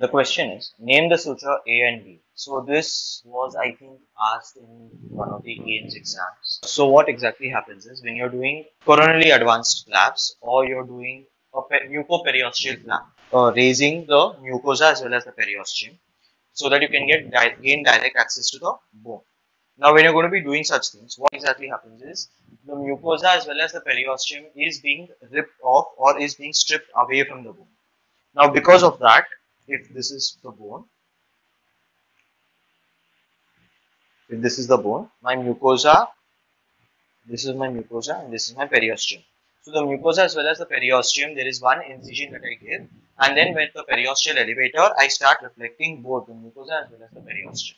The question is, name the suture A and B. So this was, I think, asked in one of the AIIMS exams. So what exactly happens is, when you're doing coronally advanced flaps or you're doing a mucoperiosteal flap, uh, raising the mucosa as well as the periosteum, so that you can get di gain direct access to the bone. Now, when you're going to be doing such things, what exactly happens is the mucosa as well as the periosteum is being ripped off or is being stripped away from the bone. Now, because of that, if this is the bone, if this is the bone, my mucosa, this is my mucosa and this is my periosteum. So, the mucosa as well as the periosteum, there is one incision that I give and then with the periosteal elevator, I start reflecting both the mucosa as well as the periosteum.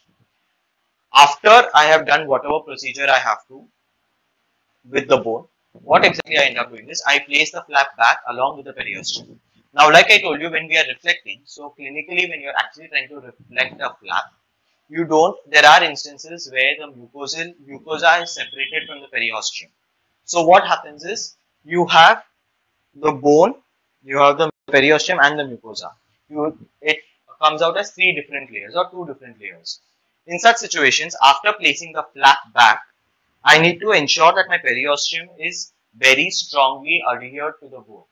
After I have done whatever procedure I have to with the bone, what exactly I end up doing is I place the flap back along with the periosteum. Now, like I told you, when we are reflecting, so clinically when you're actually trying to reflect a flap, you don't, there are instances where the mucosal, mucosa is separated from the periosteum. So what happens is, you have the bone, you have the periosteum and the mucosa. You, it comes out as three different layers or two different layers. In such situations, after placing the flap back, I need to ensure that my periosteum is very strongly adhered to the bone.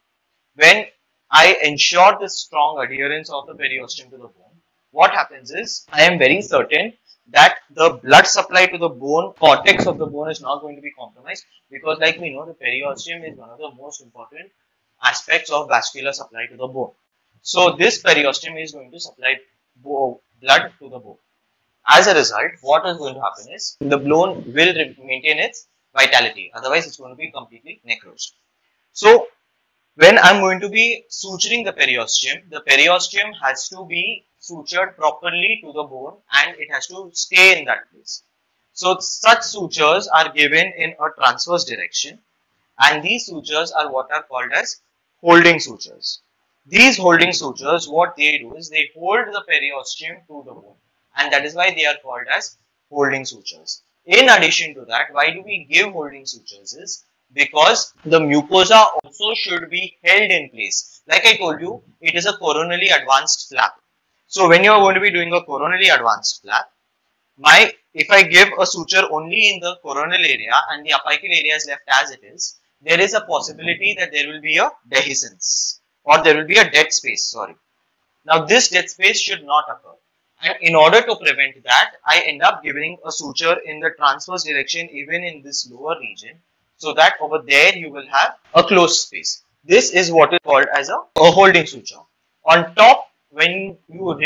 When I ensure the strong adherence of the periosteum to the bone, what happens is I am very certain that the blood supply to the bone cortex of the bone is not going to be compromised because like we know the periosteum is one of the most important aspects of vascular supply to the bone. So this periosteum is going to supply blood to the bone. As a result, what is going to happen is the bone will maintain its vitality. Otherwise, it's going to be completely necrosed. So when I'm going to be suturing the periosteum, the periosteum has to be sutured properly to the bone and it has to stay in that place. So such sutures are given in a transverse direction and these sutures are what are called as holding sutures. These holding sutures, what they do is they hold the periosteum to the bone and that is why they are called as holding sutures. In addition to that, why do we give holding sutures is because the mucosa also should be held in place. Like I told you, it is a coronally advanced flap. So when you are going to be doing a coronally advanced flap, my if I give a suture only in the coronal area and the apical area is left as it is, there is a possibility that there will be a dehiscence or there will be a dead space, sorry. Now this dead space should not occur. And in order to prevent that, I end up giving a suture in the transverse direction even in this lower region so that over there you will have a closed space. This is what is called as a, a holding suture. On top, when you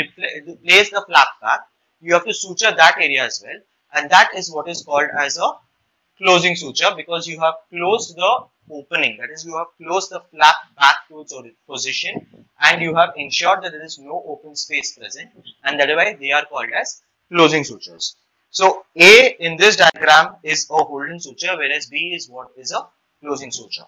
place the flap back, you have to suture that area as well and that is what is called as a closing suture because you have closed the opening that is you have closed the flap back to its position and you have ensured that there is no open space present and that is why they are called as closing sutures. So A in this diagram is a holding suture whereas B is what is a closing suture.